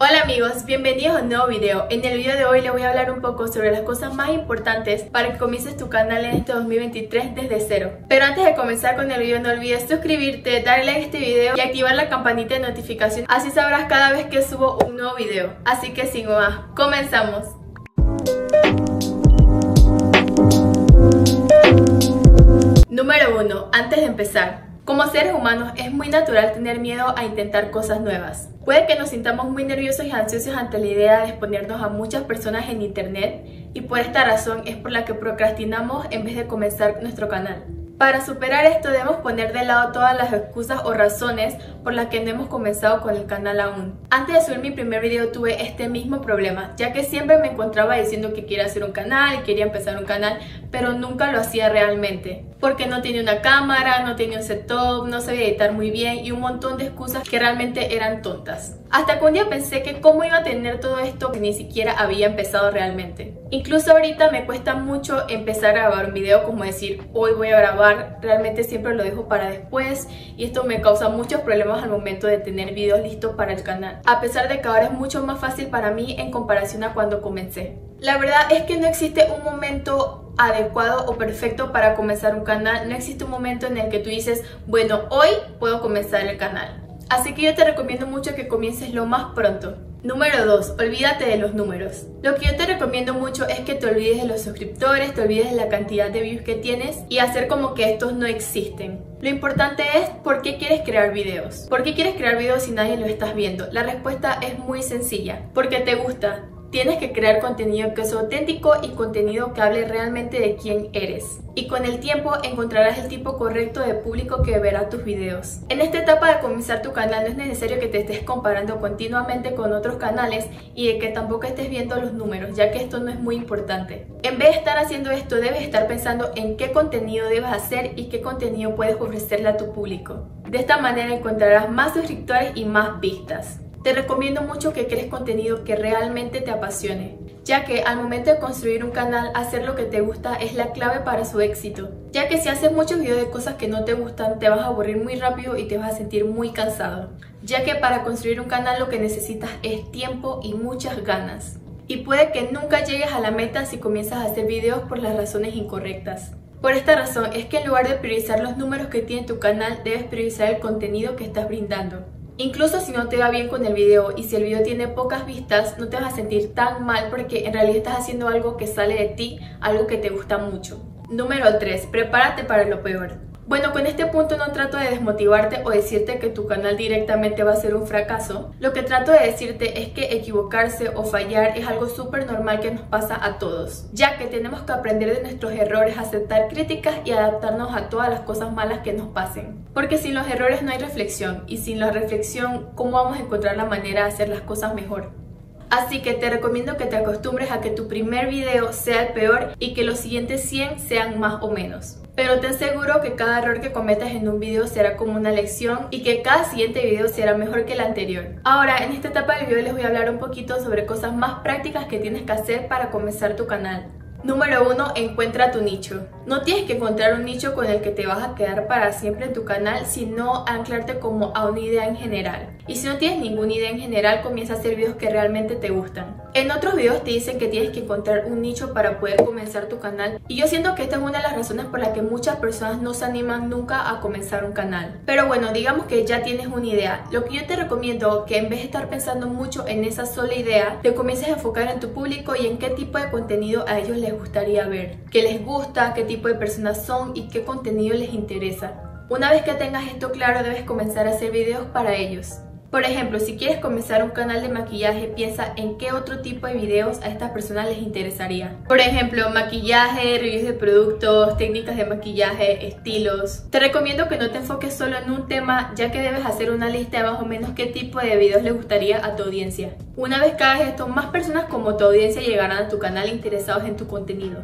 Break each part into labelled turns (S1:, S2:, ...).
S1: Hola amigos, bienvenidos a un nuevo video. En el video de hoy les voy a hablar un poco sobre las cosas más importantes para que comiences tu canal en este 2023 desde cero. Pero antes de comenzar con el video no olvides suscribirte, darle a este video y activar la campanita de notificación, así sabrás cada vez que subo un nuevo video. Así que sin más, comenzamos. Número 1. Antes de empezar, como seres humanos es muy natural tener miedo a intentar cosas nuevas. Puede que nos sintamos muy nerviosos y ansiosos ante la idea de exponernos a muchas personas en internet y por esta razón es por la que procrastinamos en vez de comenzar nuestro canal. Para superar esto debemos poner de lado todas las excusas o razones por las que no hemos comenzado con el canal aún. Antes de subir mi primer video tuve este mismo problema, ya que siempre me encontraba diciendo que quería hacer un canal, quería empezar un canal, pero nunca lo hacía realmente. Porque no tenía una cámara, no tenía un setup, no sabía editar muy bien y un montón de excusas que realmente eran tontas. Hasta que un día pensé que cómo iba a tener todo esto que ni siquiera había empezado realmente. Incluso ahorita me cuesta mucho empezar a grabar un video como decir hoy voy a grabar, realmente siempre lo dejo para después y esto me causa muchos problemas al momento de tener videos listos para el canal. A pesar de que ahora es mucho más fácil para mí en comparación a cuando comencé. La verdad es que no existe un momento adecuado o perfecto para comenzar un canal. No existe un momento en el que tú dices, bueno, hoy puedo comenzar el canal. Así que yo te recomiendo mucho que comiences lo más pronto. Número 2. Olvídate de los números. Lo que yo te recomiendo mucho es que te olvides de los suscriptores, te olvides de la cantidad de views que tienes y hacer como que estos no existen. Lo importante es por qué quieres crear videos. ¿Por qué quieres crear videos si nadie lo estás viendo? La respuesta es muy sencilla. Porque te gusta, Tienes que crear contenido que sea auténtico y contenido que hable realmente de quién eres. Y con el tiempo encontrarás el tipo correcto de público que verá tus videos. En esta etapa de comenzar tu canal no es necesario que te estés comparando continuamente con otros canales y de que tampoco estés viendo los números, ya que esto no es muy importante. En vez de estar haciendo esto, debes estar pensando en qué contenido debes hacer y qué contenido puedes ofrecerle a tu público. De esta manera encontrarás más suscriptores y más vistas. Te recomiendo mucho que crees contenido que realmente te apasione, ya que al momento de construir un canal, hacer lo que te gusta es la clave para su éxito, ya que si haces muchos videos de cosas que no te gustan, te vas a aburrir muy rápido y te vas a sentir muy cansado, ya que para construir un canal lo que necesitas es tiempo y muchas ganas. Y puede que nunca llegues a la meta si comienzas a hacer videos por las razones incorrectas. Por esta razón es que en lugar de priorizar los números que tiene tu canal, debes priorizar el contenido que estás brindando. Incluso si no te va bien con el video y si el video tiene pocas vistas, no te vas a sentir tan mal porque en realidad estás haciendo algo que sale de ti, algo que te gusta mucho. Número 3. Prepárate para lo peor. Bueno, con este punto no trato de desmotivarte o decirte que tu canal directamente va a ser un fracaso. Lo que trato de decirte es que equivocarse o fallar es algo súper normal que nos pasa a todos, ya que tenemos que aprender de nuestros errores, aceptar críticas y adaptarnos a todas las cosas malas que nos pasen. Porque sin los errores no hay reflexión y sin la reflexión, ¿cómo vamos a encontrar la manera de hacer las cosas mejor? Así que te recomiendo que te acostumbres a que tu primer video sea el peor y que los siguientes 100 sean más o menos. Pero te aseguro que cada error que cometas en un video será como una lección y que cada siguiente video será mejor que el anterior. Ahora, en esta etapa del video les voy a hablar un poquito sobre cosas más prácticas que tienes que hacer para comenzar tu canal. Número 1. Encuentra tu nicho. No tienes que encontrar un nicho con el que te vas a quedar para siempre en tu canal, sino anclarte como a una idea en general. Y si no tienes ninguna idea en general, comienza a hacer videos que realmente te gustan. En otros videos te dicen que tienes que encontrar un nicho para poder comenzar tu canal. Y yo siento que esta es una de las razones por las que muchas personas no se animan nunca a comenzar un canal. Pero bueno, digamos que ya tienes una idea. Lo que yo te recomiendo que en vez de estar pensando mucho en esa sola idea, te comiences a enfocar en tu público y en qué tipo de contenido a ellos les gustaría ver. Qué les gusta, qué tipo de personas son y qué contenido les interesa. Una vez que tengas esto claro, debes comenzar a hacer videos para ellos. Por ejemplo, si quieres comenzar un canal de maquillaje, piensa en qué otro tipo de videos a estas personas les interesaría. Por ejemplo, maquillaje, reviews de productos, técnicas de maquillaje, estilos. Te recomiendo que no te enfoques solo en un tema, ya que debes hacer una lista de más o menos qué tipo de videos le gustaría a tu audiencia. Una vez que hagas esto, más personas como tu audiencia llegarán a tu canal interesados en tu contenido.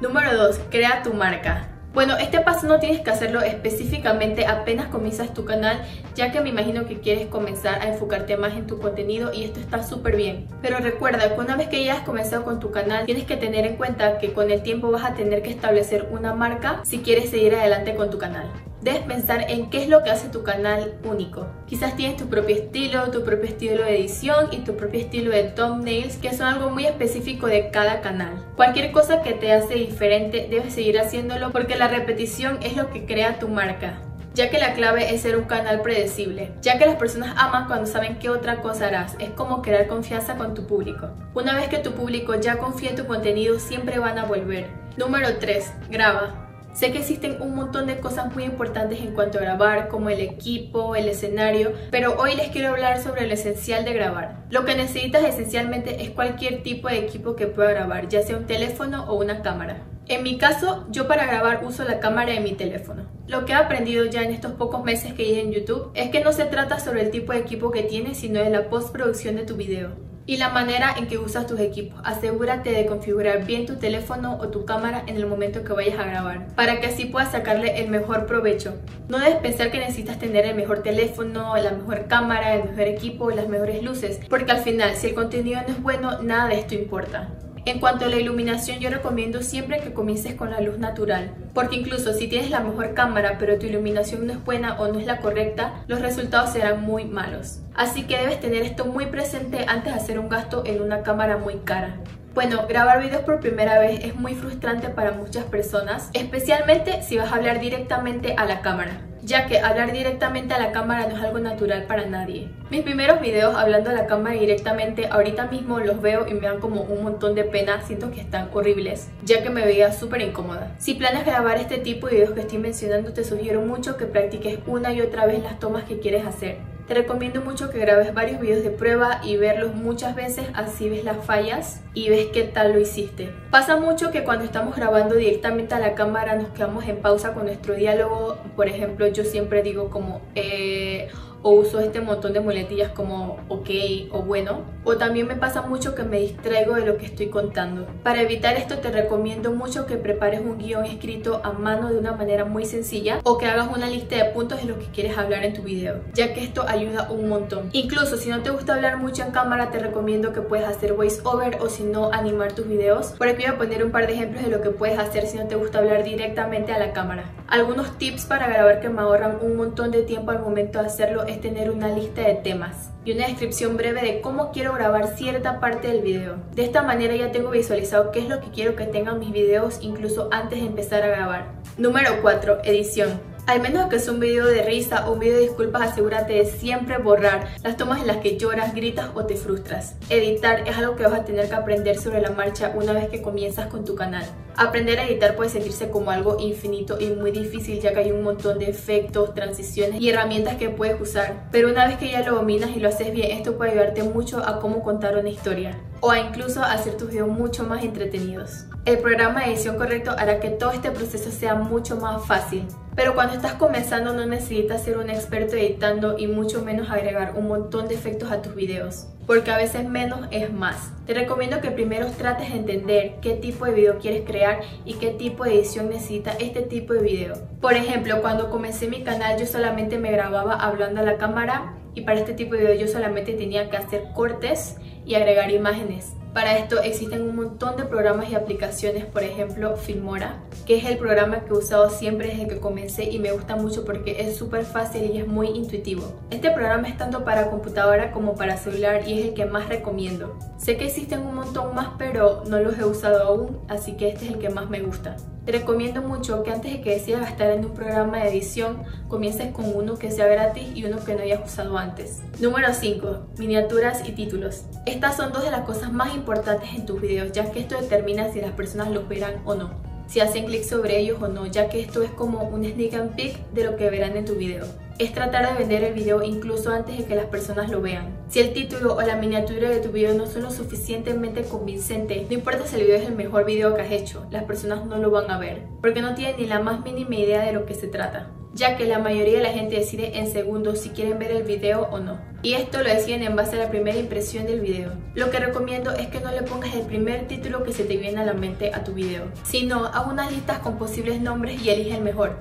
S1: Número 2. Crea tu marca. Bueno, este paso no tienes que hacerlo específicamente apenas comienzas tu canal, ya que me imagino que quieres comenzar a enfocarte más en tu contenido y esto está súper bien. Pero recuerda que una vez que ya has comenzado con tu canal, tienes que tener en cuenta que con el tiempo vas a tener que establecer una marca si quieres seguir adelante con tu canal. Debes pensar en qué es lo que hace tu canal único. Quizás tienes tu propio estilo, tu propio estilo de edición y tu propio estilo de thumbnails que son algo muy específico de cada canal. Cualquier cosa que te hace diferente debes seguir haciéndolo porque la repetición es lo que crea tu marca ya que la clave es ser un canal predecible, ya que las personas aman cuando saben qué otra cosa harás, es como crear confianza con tu público. Una vez que tu público ya confía en tu contenido, siempre van a volver. Número 3. Graba. Sé que existen un montón de cosas muy importantes en cuanto a grabar, como el equipo, el escenario, pero hoy les quiero hablar sobre lo esencial de grabar. Lo que necesitas esencialmente es cualquier tipo de equipo que pueda grabar, ya sea un teléfono o una cámara. En mi caso, yo para grabar uso la cámara de mi teléfono. Lo que he aprendido ya en estos pocos meses que hice en YouTube es que no se trata sobre el tipo de equipo que tienes, sino de la postproducción de tu video y la manera en que usas tus equipos. Asegúrate de configurar bien tu teléfono o tu cámara en el momento que vayas a grabar, para que así puedas sacarle el mejor provecho. No debes pensar que necesitas tener el mejor teléfono, la mejor cámara, el mejor equipo, las mejores luces, porque al final si el contenido no es bueno, nada de esto importa. En cuanto a la iluminación, yo recomiendo siempre que comiences con la luz natural, porque incluso si tienes la mejor cámara pero tu iluminación no es buena o no es la correcta, los resultados serán muy malos. Así que debes tener esto muy presente antes de hacer un gasto en una cámara muy cara. Bueno, grabar videos por primera vez es muy frustrante para muchas personas, especialmente si vas a hablar directamente a la cámara ya que hablar directamente a la cámara no es algo natural para nadie. Mis primeros videos hablando a la cámara directamente ahorita mismo los veo y me dan como un montón de pena, siento que están horribles, ya que me veía súper incómoda. Si planeas grabar este tipo de videos que estoy mencionando, te sugiero mucho que practiques una y otra vez las tomas que quieres hacer. Te recomiendo mucho que grabes varios videos de prueba y verlos muchas veces, así ves las fallas y ves qué tal lo hiciste. Pasa mucho que cuando estamos grabando directamente a la cámara nos quedamos en pausa con nuestro diálogo. Por ejemplo, yo siempre digo como... Eh, o uso este montón de muletillas como ok o bueno. O también me pasa mucho que me distraigo de lo que estoy contando. Para evitar esto te recomiendo mucho que prepares un guion escrito a mano de una manera muy sencilla o que hagas una lista de puntos de lo que quieres hablar en tu video, ya que esto ayuda un montón. Incluso si no te gusta hablar mucho en cámara te recomiendo que puedes hacer voice over o si no animar tus videos. Por aquí voy a poner un par de ejemplos de lo que puedes hacer si no te gusta hablar directamente a la cámara. Algunos tips para grabar que me ahorran un montón de tiempo al momento de hacerlo es tener una lista de temas y una descripción breve de cómo quiero grabar cierta parte del video. De esta manera ya tengo visualizado qué es lo que quiero que tengan mis videos incluso antes de empezar a grabar. Número 4. Edición. Al menos que sea un video de risa o un video de disculpas, asegúrate de siempre borrar las tomas en las que lloras, gritas o te frustras. Editar es algo que vas a tener que aprender sobre la marcha una vez que comienzas con tu canal. Aprender a editar puede sentirse como algo infinito y muy difícil ya que hay un montón de efectos, transiciones y herramientas que puedes usar. Pero una vez que ya lo dominas y lo haces bien, esto puede ayudarte mucho a cómo contar una historia o a incluso hacer tus videos mucho más entretenidos. El programa de edición correcto hará que todo este proceso sea mucho más fácil. Pero cuando estás comenzando no necesitas ser un experto editando y mucho menos agregar un montón de efectos a tus videos, porque a veces menos es más. Te recomiendo que primero trates de entender qué tipo de video quieres crear y qué tipo de edición necesita este tipo de video. Por ejemplo, cuando comencé mi canal yo solamente me grababa hablando a la cámara y para este tipo de video yo solamente tenía que hacer cortes y agregar imágenes. Para esto existen un montón de programas y aplicaciones, por ejemplo Filmora, que es el programa que he usado siempre desde que comencé y me gusta mucho porque es súper fácil y es muy intuitivo. Este programa es tanto para computadora como para celular y es el que más recomiendo. Sé que existen un montón más pero no los he usado aún, así que este es el que más me gusta. Te recomiendo mucho que antes de que decidas gastar en un programa de edición, comiences con uno que sea gratis y uno que no hayas usado antes. Número 5. Miniaturas y títulos. Estas son dos de las cosas más importantes en tus videos, ya que esto determina si las personas los verán o no si hacen clic sobre ellos o no, ya que esto es como un sneak and peek de lo que verán en tu video. Es tratar de vender el video incluso antes de que las personas lo vean. Si el título o la miniatura de tu video no son lo suficientemente convincentes, no importa si el video es el mejor video que has hecho, las personas no lo van a ver, porque no tienen ni la más mínima idea de lo que se trata ya que la mayoría de la gente decide en segundos si quieren ver el video o no. Y esto lo deciden en base a la primera impresión del video. Lo que recomiendo es que no le pongas el primer título que se te viene a la mente a tu video, sino haz unas listas con posibles nombres y elige el mejor.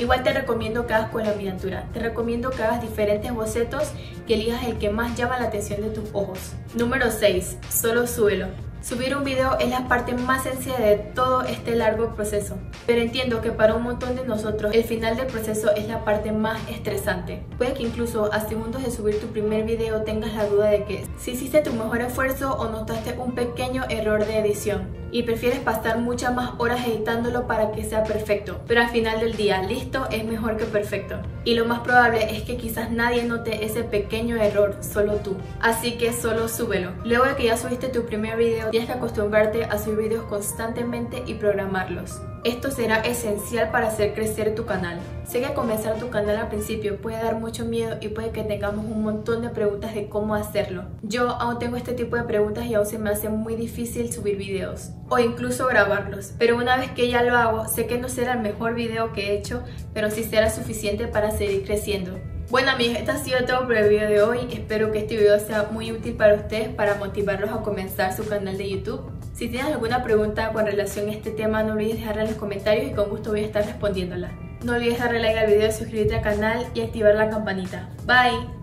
S1: Igual te recomiendo que hagas miniatura. Te recomiendo que hagas diferentes bocetos que elijas el que más llama la atención de tus ojos. Número 6. Solo suelo. Subir un video es la parte más sencilla de todo este largo proceso, pero entiendo que para un montón de nosotros el final del proceso es la parte más estresante. Puede que incluso a segundos de subir tu primer video tengas la duda de que si hiciste tu mejor esfuerzo o notaste un pequeño error de edición y prefieres pasar muchas más horas editándolo para que sea perfecto, pero al final del día listo es mejor que perfecto. Y lo más probable es que quizás nadie note ese pequeño error, solo tú. Así que solo súbelo. Luego de que ya subiste tu primer video, tienes que acostumbrarte a subir videos constantemente y programarlos. Esto será esencial para hacer crecer tu canal. Sé que comenzar tu canal al principio puede dar mucho miedo y puede que tengamos un montón de preguntas de cómo hacerlo. Yo aún tengo este tipo de preguntas y aún se me hace muy difícil subir videos o incluso grabarlos. Pero una vez que ya lo hago, sé que no será el mejor video que he hecho, pero sí será suficiente para seguir creciendo. Bueno amigos, esto ha sido todo por el video de hoy. Espero que este video sea muy útil para ustedes para motivarlos a comenzar su canal de YouTube. Si tienes alguna pregunta con relación a este tema, no olvides dejarla en los comentarios y con gusto voy a estar respondiéndola. No olvides darle like al video, suscribirte al canal y activar la campanita. Bye!